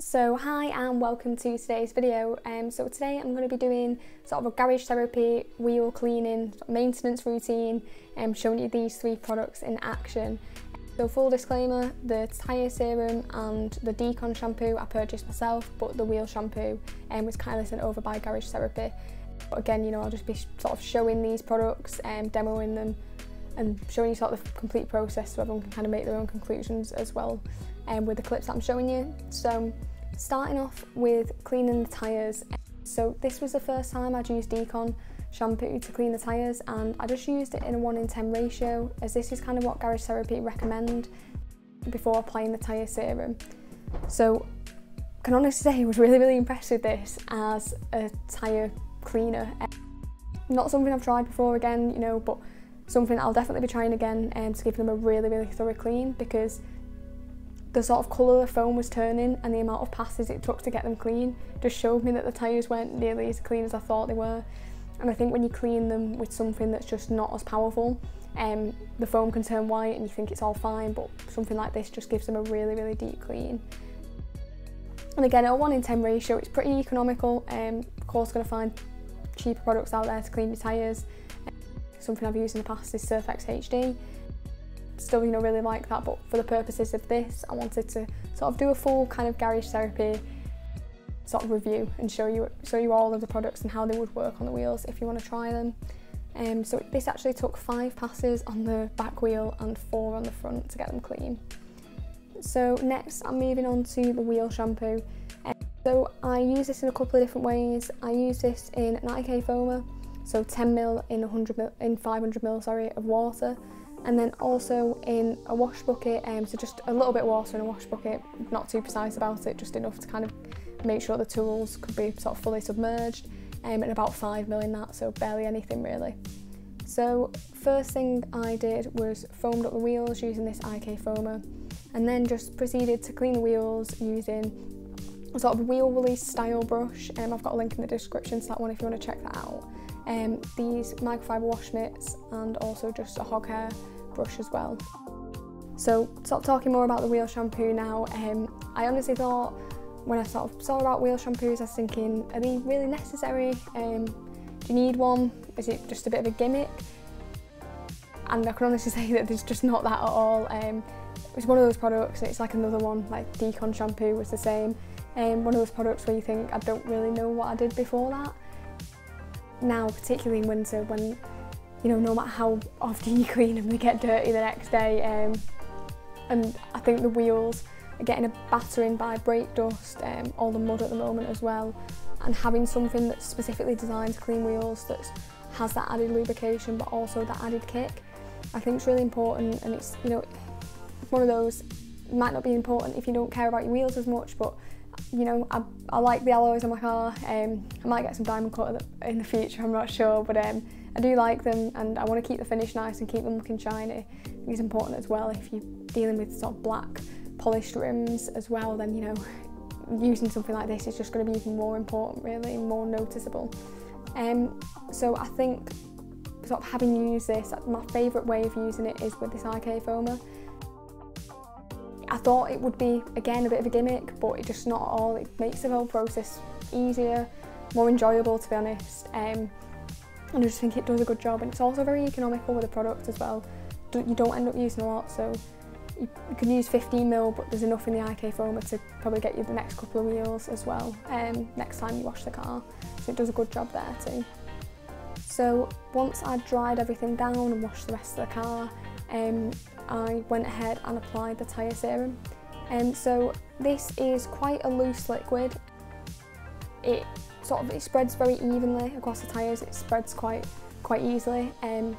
So hi and welcome to today's video. Um, so today I'm going to be doing sort of a garage therapy, wheel cleaning, maintenance routine and um, showing you these three products in action. So full disclaimer, the tyre serum and the decon shampoo I purchased myself but the wheel shampoo um, was kindly sent over by Garage Therapy. But again, you know, I'll just be sort of showing these products and um, demoing them and showing you sort of the complete process so everyone can kind of make their own conclusions as well um, with the clips that I'm showing you. So starting off with cleaning the tyres. So this was the first time I'd used Decon shampoo to clean the tyres and I just used it in a 1 in 10 ratio as this is kind of what Garage Therapy recommend before applying the tyre serum. So I can honestly say I was really really impressed with this as a tyre cleaner. Not something I've tried before again, you know, but something I'll definitely be trying again and um, to give them a really really thorough clean because the sort of colour the foam was turning and the amount of passes it took to get them clean just showed me that the tyres weren't nearly as clean as I thought they were. And I think when you clean them with something that's just not as powerful, um, the foam can turn white and you think it's all fine, but something like this just gives them a really, really deep clean. And again, at a 1 in 10 ratio, it's pretty economical. Um, of course, going to find cheaper products out there to clean your tyres. Something I've used in the past is Surfex HD still you know really like that but for the purposes of this I wanted to sort of do a full kind of garage therapy sort of review and show you show you all of the products and how they would work on the wheels if you want to try them. Um, so this actually took five passes on the back wheel and four on the front to get them clean. So next I'm moving on to the wheel shampoo. Um, so I use this in a couple of different ways. I use this in an IK foamer, so 10ml in 100 mil, in 500ml sorry, of water and then also in a wash bucket, um, so just a little bit of water in a wash bucket, not too precise about it, just enough to kind of make sure the tools could be sort of fully submerged, um, and about 5 mil in that, so barely anything really. So first thing I did was foamed up the wheels using this IK foamer, and then just proceeded to clean the wheels using a sort of wheel release style brush. Um, I've got a link in the description to that one if you want to check that out um, these microfiber wash mitts and also just a hog hair brush as well. So stop talking more about the wheel shampoo now, um, I honestly thought when I sort of saw about wheel shampoos I was thinking are they really necessary? Um, do you need one? Is it just a bit of a gimmick? And I can honestly say that there's just not that at all. Um, it's one of those products, it's like another one, like Decon shampoo was the same. Um, one of those products where you think I don't really know what I did before that now, particularly in winter, when you know, no matter how often you clean them, they get dirty the next day. Um, and I think the wheels are getting a battering by brake dust, um, all the mud at the moment as well. And having something that's specifically designed to clean wheels that has that added lubrication but also that added kick, I think it's really important. And it's you know, one of those might not be important if you don't care about your wheels as much, but you know, I, I like the alloys on my car. Um, I might get some diamond cut in the future, I'm not sure, but um, I do like them and I want to keep the finish nice and keep them looking shiny. I think It's important as well if you're dealing with sort of black polished rims as well, then you know, using something like this is just going to be even more important really, more noticeable. Um, so I think sort of having used this, my favourite way of using it is with this IK foamer. I thought it would be, again, a bit of a gimmick, but it just not at all. It makes the whole process easier, more enjoyable to be honest. Um, and I just think it does a good job and it's also very economical with the product as well. You don't end up using a lot, so you, can use 15 mil, but there's enough in the IK foamer to probably get you the next couple of wheels as well um, next time you wash the car. So it does a good job there too. So once I'd dried everything down and washed the rest of the car, um, I went ahead and applied the tyre serum. Um, so this is quite a loose liquid. It sort of it spreads very evenly across the tyres. It spreads quite quite easily. Um,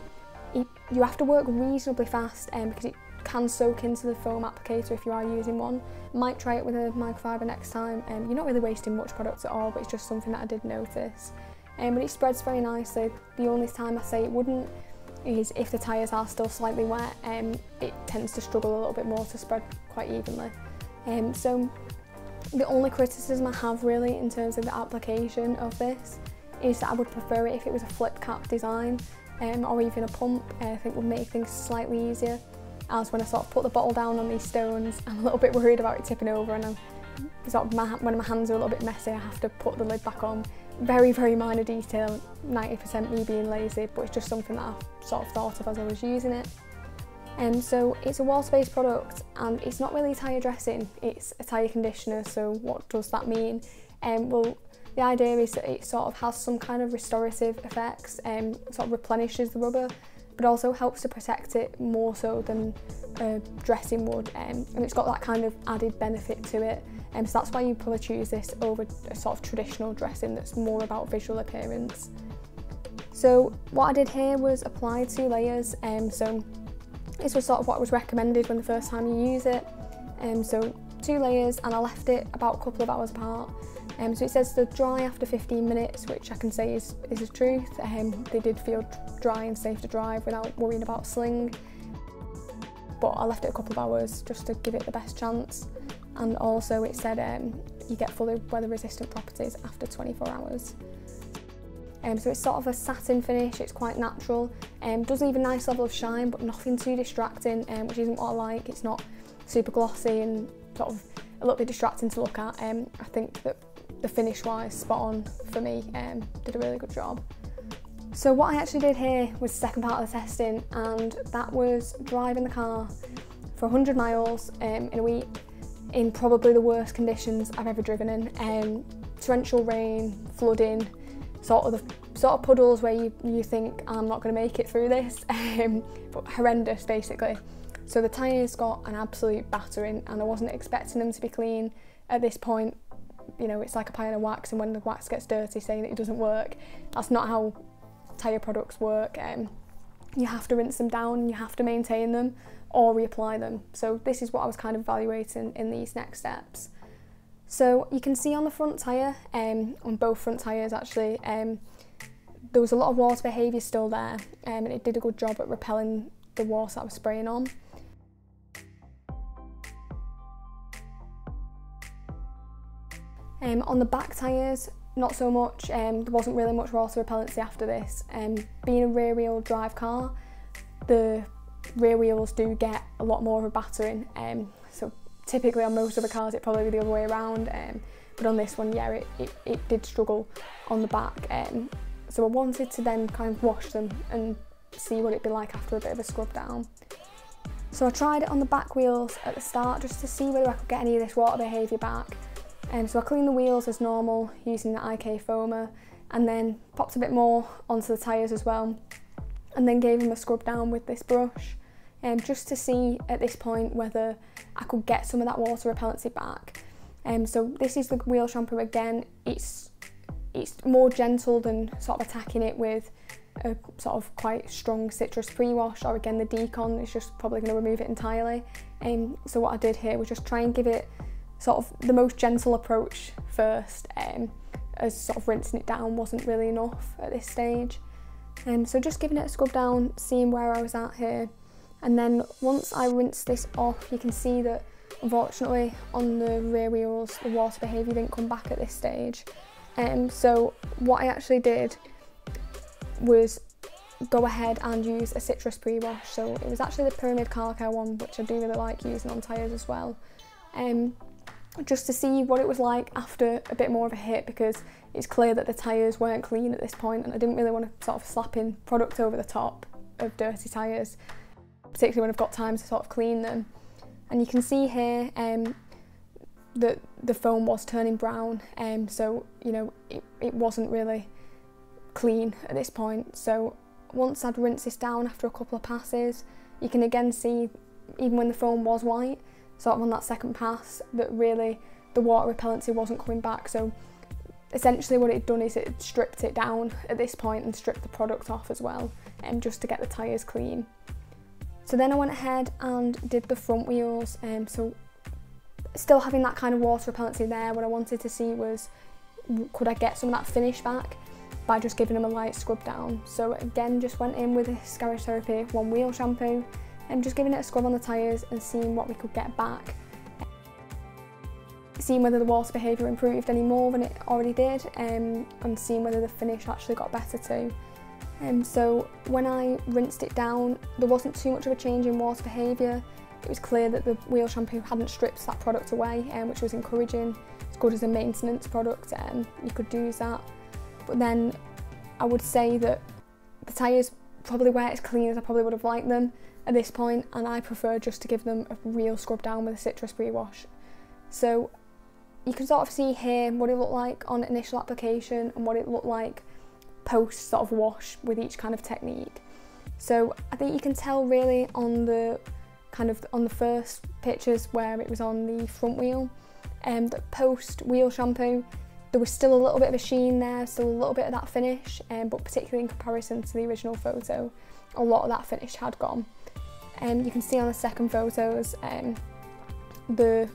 it, you have to work reasonably fast um, because it can soak into the foam applicator if you are using one. Might try it with a microfiber next time. Um, you're not really wasting much product at all, but it's just something that I did notice. Um, but it spreads very nicely. The only time I say it wouldn't is if the tyres are still slightly wet, um, it tends to struggle a little bit more to spread quite evenly. Um, so the only criticism I have really in terms of the application of this is that I would prefer it if it was a flip cap design um, or even a pump. Uh, I think would make things slightly easier as when I sort of put the bottle down on these stones I'm a little bit worried about it tipping over and I'm sort of my, when my hands are a little bit messy, I have to put the lid back on. Very, very minor detail, 90% me being lazy, but it's just something that I've sort of thought of as I was using it. Um, so it's a wall space product and it's not really tyre dressing, it's a tyre conditioner, so what does that mean? Um, well, the idea is that it sort of has some kind of restorative effects, um, sort of replenishes the rubber, but also helps to protect it more so than a dressing would um, and it's got that kind of added benefit to it. Um, so that's why you probably choose this over a sort of traditional dressing that's more about visual appearance. So what I did here was apply two layers um, so this was sort of what was recommended when the first time you use it. Um, so two layers and I left it about a couple of hours apart. Um, so it says to dry after 15 minutes, which I can say is, is the truth. Um, they did feel dry and safe to drive without worrying about sling. But I left it a couple of hours just to give it the best chance. And also it said um, you get fully weather resistant properties after 24 hours. Um, so it's sort of a satin finish, it's quite natural, um, does leave a nice level of shine but nothing too distracting, um, which isn't what I like. It's not super glossy and sort of a little bit distracting to look at. Um, I think that the finish wise spot on for me, um, did a really good job. So what I actually did here was the second part of the testing and that was driving the car for 100 miles um, in a week in probably the worst conditions I've ever driven in. Um, torrential rain, flooding, sort of the sort of puddles where you, you think I'm not going to make it through this, um, but horrendous basically. So the tyres got an absolute battering and I wasn't expecting them to be clean at this point. You know, it's like a pile of wax and when the wax gets dirty saying that it doesn't work, that's not how tyre products work. Um, you have to rinse them down, you have to maintain them or reapply them. So this is what I was kind of evaluating in these next steps. So you can see on the front tyre, um, on both front tyres actually, um, there was a lot of water behaviour still there um, and it did a good job at repelling the water I was spraying on. Um, on the back tyres, not so much, um, there wasn't really much water repellency after this. Um, being a rear wheel drive car, the rear wheels do get a lot more of a battering, um, so typically on most of the cars it probably be the other way around um, but on this one yeah it, it, it did struggle on the back um, so I wanted to then kind of wash them and see what it'd be like after a bit of a scrub down. So I tried it on the back wheels at the start just to see whether I could get any of this water behaviour back. Um, so I cleaned the wheels as normal using the IK foamer and then popped a bit more onto the tyres as well and then gave them a scrub down with this brush um, just to see at this point whether I could get some of that water repellency back. Um, so this is the wheel shampoo again, it's, it's more gentle than sort of attacking it with a sort of quite strong citrus pre-wash or again the decon is just probably going to remove it entirely. Um, so what I did here was just try and give it sort of the most gentle approach first um, as sort of rinsing it down wasn't really enough at this stage. Um, so just giving it a scrub down, seeing where I was at here, and then once I rinse this off, you can see that unfortunately on the rear wheels, the water behaviour didn't come back at this stage. Um, so what I actually did was go ahead and use a citrus pre-wash. So it was actually the Pyramid Car Care one, which I do really like using on tyres as well. Um, just to see what it was like after a bit more of a hit because it's clear that the tyres weren't clean at this point and I didn't really want to sort of slap in product over the top of dirty tyres particularly when I've got time to sort of clean them. And you can see here um, that the foam was turning brown, um, so you know it, it wasn't really clean at this point. So once I'd rinsed this down after a couple of passes, you can again see, even when the foam was white, sort of on that second pass, that really the water repellency wasn't coming back. So essentially what it done is it stripped it down at this point and stripped the product off as well, um, just to get the tyres clean. So then I went ahead and did the front wheels. Um, so still having that kind of water repellency there, what I wanted to see was could I get some of that finish back by just giving them a light scrub down. So again, just went in with this Garage Therapy One Wheel Shampoo and just giving it a scrub on the tyres and seeing what we could get back. Seeing whether the water behaviour improved any more than it already did um, and seeing whether the finish actually got better too. Um, so when I rinsed it down, there wasn't too much of a change in water behaviour. it was clear that the wheel shampoo hadn't stripped that product away, um, which was encouraging. It's good as a maintenance product, and um, you could use that. But then I would say that the tyres probably weren't as clean as I probably would have liked them at this point, and I prefer just to give them a real scrub down with a citrus pre-wash. So you can sort of see here what it looked like on initial application and what it looked like post sort of wash with each kind of technique. So I think you can tell really on the kind of on the first pictures where it was on the front wheel and um, that post wheel shampoo there was still a little bit of a sheen there, still a little bit of that finish, um, but particularly in comparison to the original photo, a lot of that finish had gone. And um, you can see on the second photos, um, the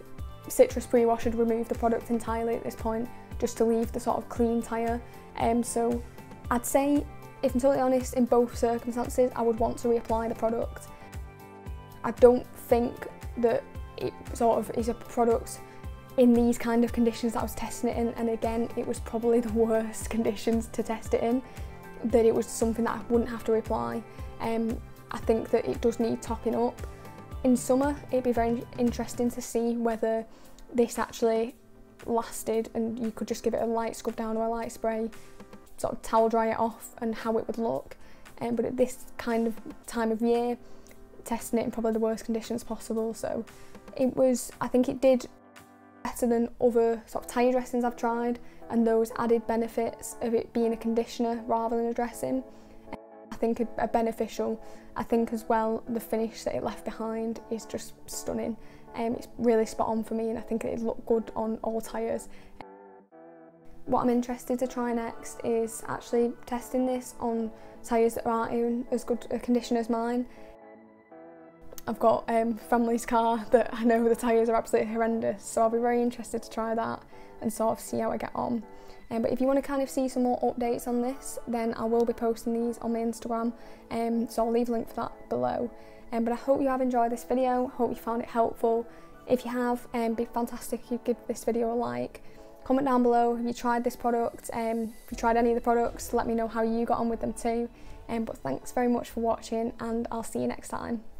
citrus pre-wash had removed the product entirely at this point, just to leave the sort of clean tyre. Um, so I'd say, if I'm totally honest, in both circumstances, I would want to reapply the product. I don't think that it sort of is a product in these kind of conditions that I was testing it in and again it was probably the worst conditions to test it in that it was something that I wouldn't have to reply um, I think that it does need topping up. In summer it'd be very interesting to see whether this actually lasted and you could just give it a light scrub down or a light spray sort of towel dry it off and how it would look. Um, but at this kind of time of year testing it in probably the worst conditions possible. So it was I think it did better than other sort of tyre dressings I've tried and those added benefits of it being a conditioner rather than a dressing I think are beneficial. I think as well the finish that it left behind is just stunning. Um, it's really spot on for me and I think it look good on all tyres. What I'm interested to try next is actually testing this on tyres that aren't in as good a condition as mine I've got um, family's car that I know the tyres are absolutely horrendous, so I'll be very interested to try that and sort of see how I get on. Um, but if you want to kind of see some more updates on this, then I will be posting these on my Instagram, um, so I'll leave a link for that below. Um, but I hope you have enjoyed this video, hope you found it helpful. If you have, um, be fantastic if you give this video a like. Comment down below if you tried this product, um, if you tried any of the products, let me know how you got on with them too. Um, but thanks very much for watching and I'll see you next time.